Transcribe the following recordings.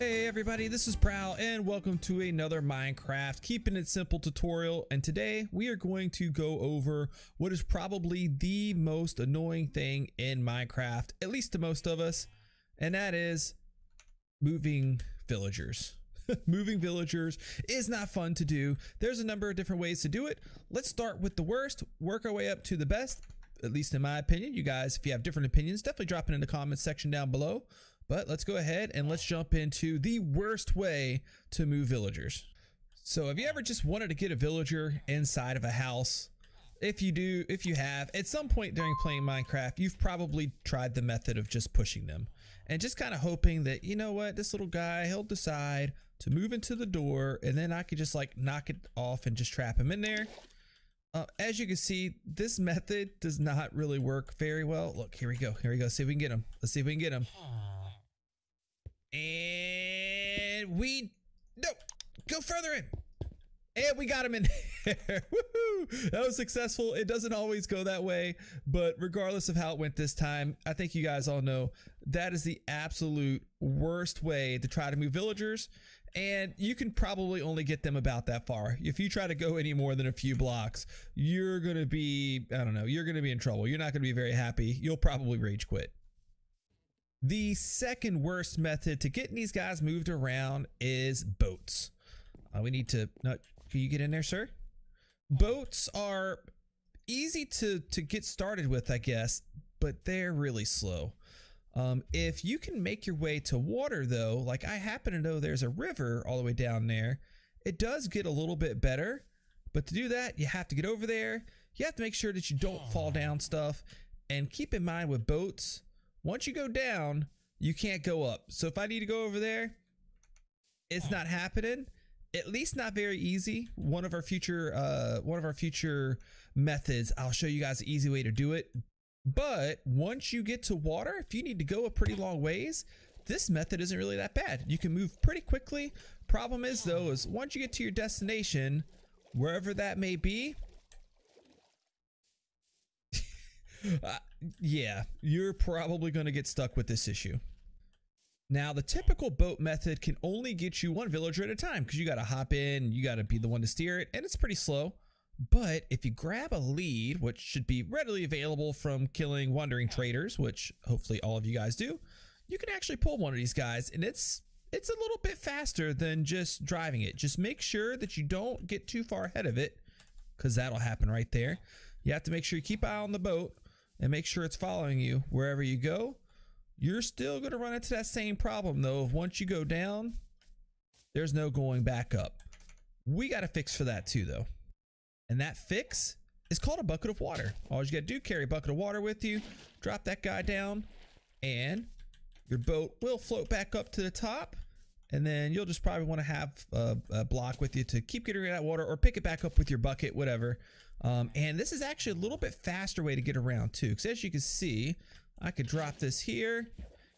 Hey everybody, this is Prowl and welcome to another Minecraft Keeping It Simple tutorial and today we are going to go over what is probably the most annoying thing in Minecraft, at least to most of us, and that is moving villagers. moving villagers is not fun to do. There's a number of different ways to do it. Let's start with the worst, work our way up to the best, at least in my opinion. You guys, if you have different opinions, definitely drop it in the comments section down below. But let's go ahead and let's jump into the worst way to move villagers. So have you ever just wanted to get a villager inside of a house? If you do, if you have, at some point during playing Minecraft, you've probably tried the method of just pushing them and just kind of hoping that, you know what, this little guy, he'll decide to move into the door and then I could just like knock it off and just trap him in there. Uh, as you can see, this method does not really work very well. Look, here we go. Here we go. See if we can get him. Let's see if we can get him. We no go further in. And we got him in there. Woohoo! That was successful. It doesn't always go that way, but regardless of how it went this time, I think you guys all know that is the absolute worst way to try to move villagers. And you can probably only get them about that far. If you try to go any more than a few blocks, you're going to be, I don't know, you're going to be in trouble. You're not going to be very happy. You'll probably rage quit. The second worst method to getting these guys moved around is boats. Uh, we need to, no, can you get in there, sir? Boats are easy to, to get started with, I guess, but they're really slow. Um, if you can make your way to water though, like I happen to know there's a river all the way down there, it does get a little bit better. But to do that, you have to get over there. You have to make sure that you don't fall down stuff. And keep in mind with boats, once you go down, you can't go up. So if I need to go over there, it's not happening. At least not very easy. One of our future uh one of our future methods, I'll show you guys an easy way to do it. But once you get to water, if you need to go a pretty long ways, this method isn't really that bad. You can move pretty quickly. Problem is though, is once you get to your destination, wherever that may be, yeah, you're probably going to get stuck with this issue. Now, the typical boat method can only get you one villager at a time because you got to hop in, you got to be the one to steer it, and it's pretty slow. But if you grab a lead, which should be readily available from killing wandering traders, which hopefully all of you guys do, you can actually pull one of these guys, and it's it's a little bit faster than just driving it. Just make sure that you don't get too far ahead of it, because that'll happen right there. You have to make sure you keep eye on the boat and make sure it's following you wherever you go. You're still going to run into that same problem though once you go down, there's no going back up. We got a fix for that too though. And that fix is called a bucket of water. All you got to do, carry a bucket of water with you, drop that guy down, and your boat will float back up to the top. And then you'll just probably want to have a, a block with you to keep getting rid of that water or pick it back up with your bucket, whatever. Um, and this is actually a little bit faster way to get around too. Because as you can see, I could drop this here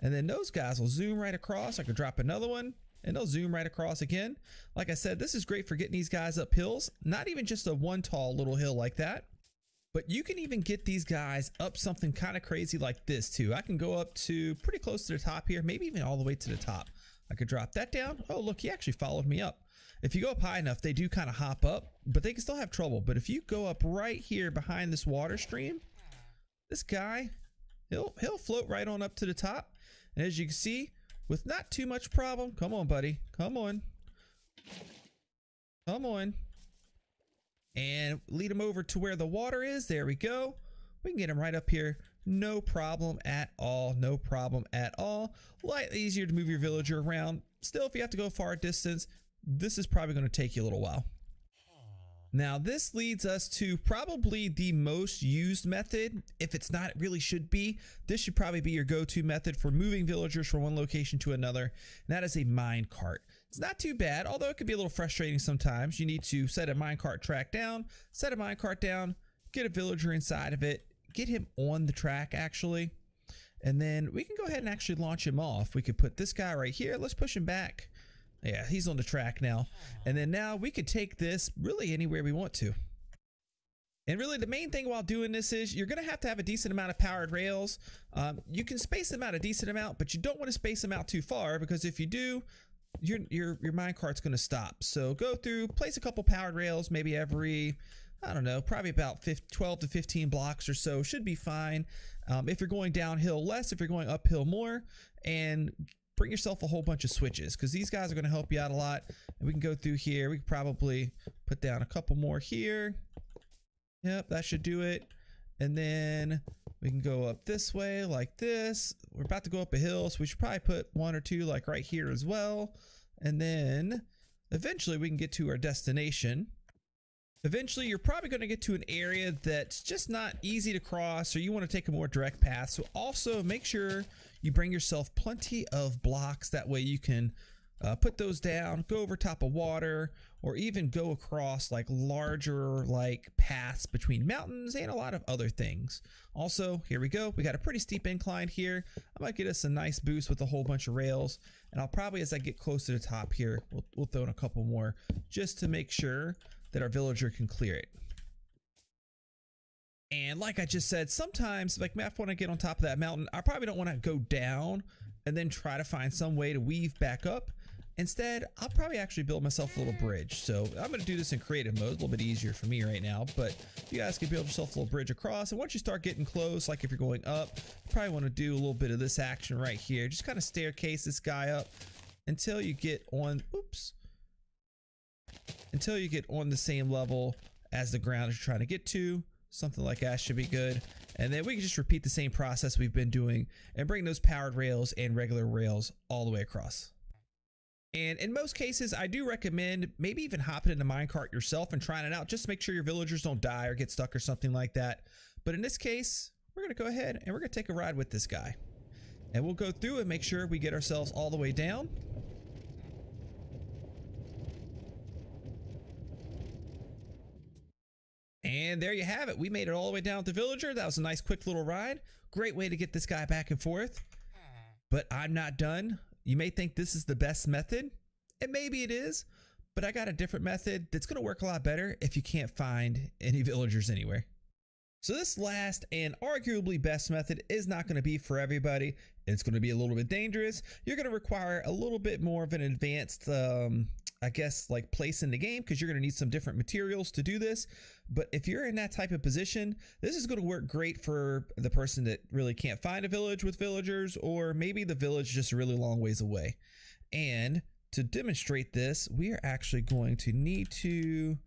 and then those guys will zoom right across. I could drop another one and they'll zoom right across again. Like I said, this is great for getting these guys up hills. Not even just a one tall little hill like that. But you can even get these guys up something kind of crazy like this too. I can go up to pretty close to the top here, maybe even all the way to the top. I could drop that down. Oh, look, he actually followed me up. If you go up high enough, they do kind of hop up, but they can still have trouble. But if you go up right here behind this water stream, this guy, he'll he'll float right on up to the top. And as you can see, with not too much problem, come on, buddy, come on, come on, and lead him over to where the water is. There we go. We can get him right up here. No problem at all. No problem at all. Lightly easier to move your villager around. Still, if you have to go far distance, this is probably going to take you a little while. Now this leads us to probably the most used method. If it's not, it really should be. This should probably be your go-to method for moving villagers from one location to another. And that is a mine cart. It's not too bad, although it can be a little frustrating sometimes. You need to set a minecart track down, set a minecart down, get a villager inside of it, get him on the track actually. And then we can go ahead and actually launch him off. We could put this guy right here. Let's push him back. Yeah, he's on the track now. And then now we could take this really anywhere we want to. And really, the main thing while doing this is you're going to have to have a decent amount of powered rails. Um, you can space them out a decent amount, but you don't want to space them out too far because if you do, your your your minecart's going to stop. So go through, place a couple powered rails, maybe every I don't know, probably about 15, 12 to 15 blocks or so should be fine. Um, if you're going downhill less, if you're going uphill more, and bring yourself a whole bunch of switches because these guys are going to help you out a lot. And we can go through here. We probably put down a couple more here. Yep, that should do it. And then we can go up this way like this. We're about to go up a hill, so we should probably put one or two like right here as well. And then eventually we can get to our destination. Eventually, you're probably going to get to an area that's just not easy to cross or you want to take a more direct path. So also make sure you bring yourself plenty of blocks. That way you can uh, put those down, go over top of water, or even go across like larger like paths between mountains and a lot of other things. Also, here we go. We got a pretty steep incline here. I might get us a nice boost with a whole bunch of rails. And I'll probably, as I get close to the top here, we'll, we'll throw in a couple more just to make sure that our villager can clear it. And like I just said, sometimes like if I want to get on top of that mountain, I probably don't want to go down and then try to find some way to weave back up. Instead, I'll probably actually build myself a little bridge. So I'm going to do this in creative mode, a little bit easier for me right now, but you guys can build yourself a little bridge across. And once you start getting close, like if you're going up, you probably want to do a little bit of this action right here. Just kind of staircase this guy up until you get on, oops, until you get on the same level as the ground you're trying to get to. Something like that should be good. And then we can just repeat the same process we've been doing and bring those powered rails and regular rails all the way across. And in most cases, I do recommend maybe even hopping in the minecart yourself and trying it out. Just make sure your villagers don't die or get stuck or something like that. But in this case, we're going to go ahead and we're going to take a ride with this guy. And we'll go through and make sure we get ourselves all the way down. And there you have it. We made it all the way down to Villager. That was a nice quick little ride. Great way to get this guy back and forth. But I'm not done. You may think this is the best method. And maybe it is. But I got a different method that's going to work a lot better if you can't find any villagers anywhere. So this last and arguably best method is not going to be for everybody. It's going to be a little bit dangerous. You're going to require a little bit more of an advanced um, I guess, like place in the game because you're going to need some different materials to do this. But if you're in that type of position, this is going to work great for the person that really can't find a village with villagers, or maybe the village just a really long ways away. And to demonstrate this, we are actually going to need to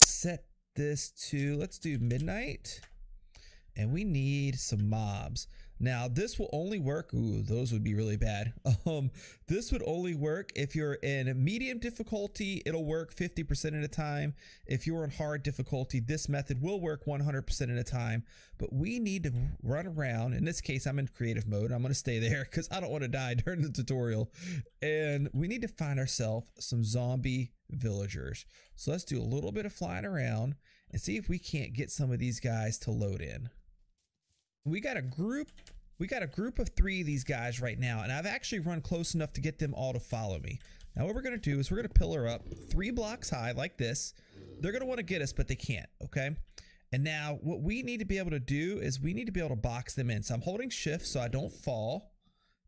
set this to, let's do midnight. And we need some mobs. Now, this will only work. Ooh, those would be really bad. Um, this would only work if you're in medium difficulty. It'll work 50% at a time. If you're in hard difficulty, this method will work 100% at a time. But we need to run around. In this case, I'm in creative mode. I'm going to stay there because I don't want to die during the tutorial. And we need to find ourselves some zombie villagers. So let's do a little bit of flying around and see if we can't get some of these guys to load in we got a group we got a group of three of these guys right now and i've actually run close enough to get them all to follow me. Now what we're going to do is we're going to pillar up three blocks high like this. They're going to want to get us but they can't okay? And now what we need to be able to do is we need to be able to box them in. So i'm holding shift so i don't fall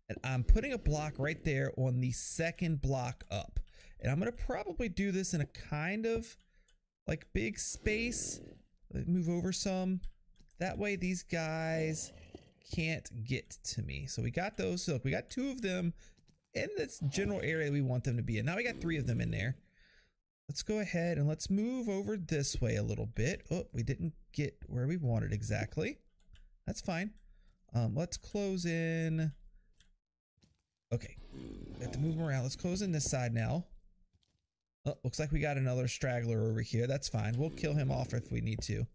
and i'm putting a block right there on the second block up. And i'm going to probably do this in a kind of like big space. Move over some that way these guys can't get to me. So we got those. So we got two of them in this general area we want them to be in. Now we got three of them in there. Let's go ahead and let's move over this way a little bit. Oh, we didn't get where we wanted exactly. That's fine. Um, let's close in. Okay, we have to move them around. Let's close in this side now. Oh, looks like we got another straggler over here. That's fine. We'll kill him off if we need to.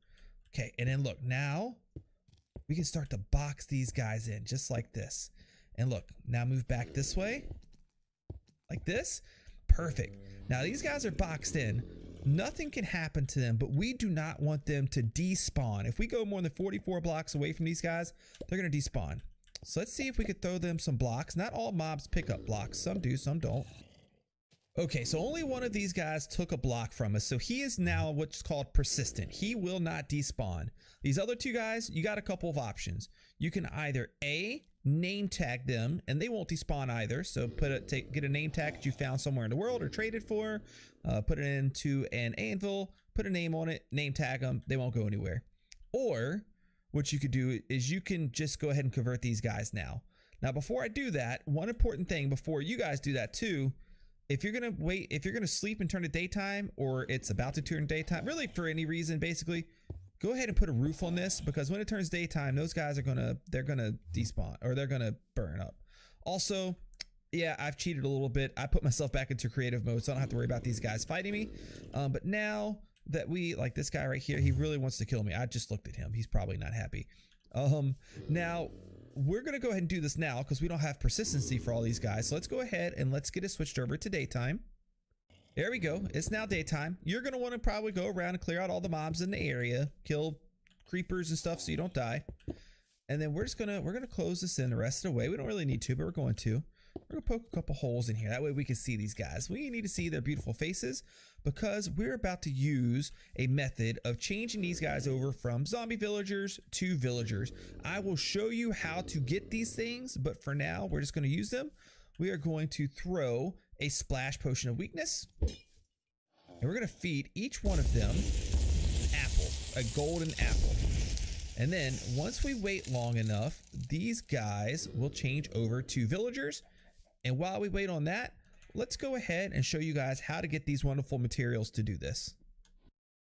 Okay, and then look, now we can start to box these guys in just like this. And look, now move back this way, like this. Perfect. Now these guys are boxed in. Nothing can happen to them, but we do not want them to despawn. If we go more than 44 blocks away from these guys, they're going to despawn. So let's see if we could throw them some blocks. Not all mobs pick up blocks. Some do, some don't. Okay, so only one of these guys took a block from us. So he is now what's called persistent. He will not despawn. These other two guys, you got a couple of options. You can either A, name tag them and they won't despawn either. So put a take get a name tag that you found somewhere in the world or traded for, uh, put it into an anvil, put a name on it, name tag them, they won't go anywhere. Or what you could do is you can just go ahead and convert these guys now. Now before I do that, one important thing before you guys do that too if you're gonna wait, if you're gonna sleep and turn to daytime, or it's about to turn daytime, really for any reason, basically, go ahead and put a roof on this because when it turns daytime, those guys are gonna they're gonna despawn or they're gonna burn up. Also, yeah, I've cheated a little bit. I put myself back into creative mode, so I don't have to worry about these guys fighting me. Um, but now that we like this guy right here, he really wants to kill me. I just looked at him. He's probably not happy. Um, now we're going to go ahead and do this now because we don't have persistency for all these guys. So let's go ahead and let's get it switched over to daytime. There we go. It's now daytime. You're going to want to probably go around and clear out all the mobs in the area, kill creepers and stuff so you don't die. And then we're just going to, we're going to close this in the rest of the way. We don't really need to, but we're going to. We're to poke a couple holes in here. That way we can see these guys. We need to see their beautiful faces because we're about to use a method of changing these guys over from zombie villagers to villagers. I will show you how to get these things, but for now, we're just to use them. We are going to throw a splash potion of weakness. And we're to feed each one of them apple, a golden apple. And then once we wait long enough, these guys will change over to villagers. And while we wait on that, let's go ahead and show you guys how to get these wonderful materials to do this.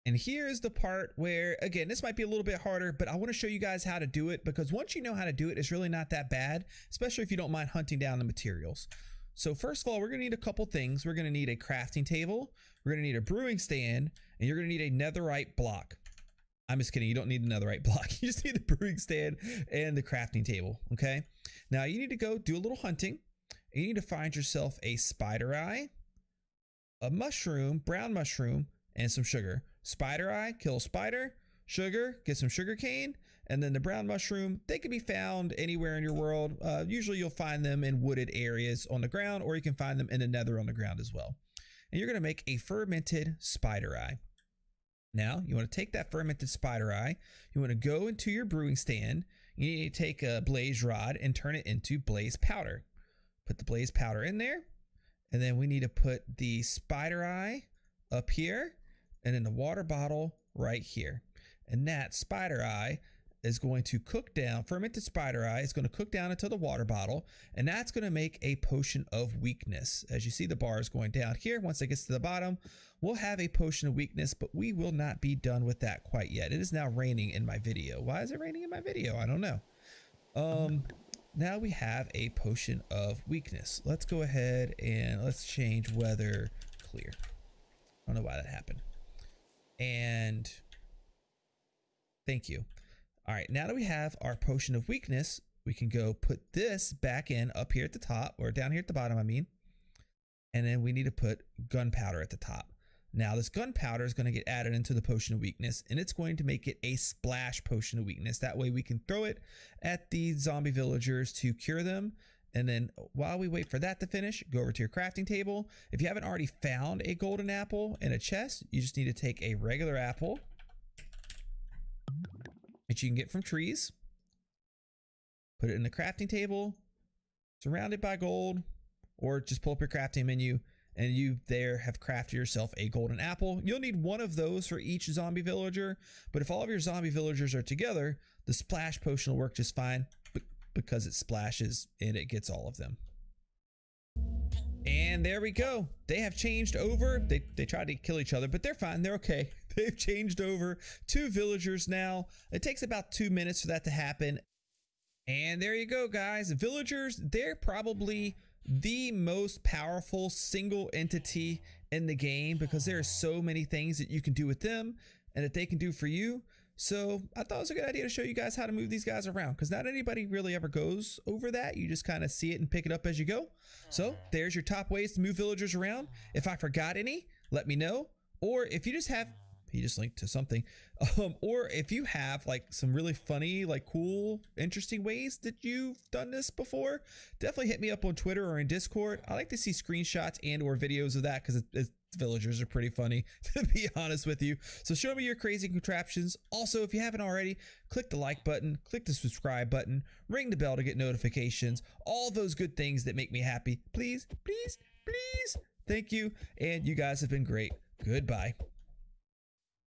And here is the part where, again, this might be a little bit harder, but I want to show you guys how to do it because once you know how to do it, it's really not that bad, especially if you don't mind hunting down the materials. So first of all, we're going to need a couple things. We're going to need a crafting table. We're going to need a brewing stand and you're going to need a netherite block. I'm just kidding. You don't need a netherite block. You just need the brewing stand and the crafting table. Okay. Now you need to go do a little hunting you need to find yourself a spider eye, a mushroom, brown mushroom, and some sugar. Spider eye, kill spider. Sugar, get some sugar cane. And then the brown mushroom, they can be found anywhere in your world. Uh, usually you'll find them in wooded areas on the ground, or you can find them in the nether on the ground as well. And you're going to make a fermented spider eye. Now, you want to take that fermented spider eye, you want to go into your brewing stand, you need to take a blaze rod and turn it into blaze powder. Put the blaze powder in there. And then we need to put the spider eye up here and then the water bottle right here. And that spider eye is going to cook down, fermented spider eye is going to cook down into the water bottle, and that's going to make a potion of weakness. As you see the bars going down here, once it gets to the bottom, we'll have a potion of weakness, but we will not be done with that quite yet. It is now raining in my video. Why is it raining in my video? I don't know. Um, now we have a potion of weakness. Let's go ahead and let's change weather clear. I don't know why that happened. And thank you. All right, now that we have our potion of weakness, we can go put this back in up here at the top or down here at the bottom, I mean. And then we need to put gunpowder at the top. Now this gunpowder is going to get added into the potion of weakness and it's going to make it a splash potion of weakness. That way we can throw it at the zombie villagers to cure them. And then while we wait for that to finish, go over to your crafting table. If you haven't already found a golden apple in a chest, you just need to take a regular apple that you can get from trees. Put it in the crafting table, surround it by gold, or just pull up your crafting menu and you there have crafted yourself a golden apple. You'll need one of those for each zombie villager, but if all of your zombie villagers are together, the splash potion will work just fine because it splashes and it gets all of them. And there we go. They have changed over. They, they tried to kill each other, but they're fine. They're okay. They've changed over to villagers now. It takes about two minutes for that to happen. And there you go, guys. Villagers, they're probably the most powerful single entity in the game because there are so many things that you can do with them and that they can do for you. So I thought it was a good idea to show you guys how to move these guys around because not anybody really ever goes over that. You just kind of see it and pick it up as you go. So there's your top ways to move villagers around. If I forgot any, let me know. Or if you just have he just linked to something. Um, or if you have like some really funny, like cool, interesting ways that you've done this before, definitely hit me up on Twitter or in Discord. I like to see screenshots and or videos of that because villagers are pretty funny to be honest with you. So show me your crazy contraptions. Also, if you haven't already, click the like button, click the subscribe button, ring the bell to get notifications, all those good things that make me happy. Please, please, please. Thank you. And you guys have been great. Goodbye.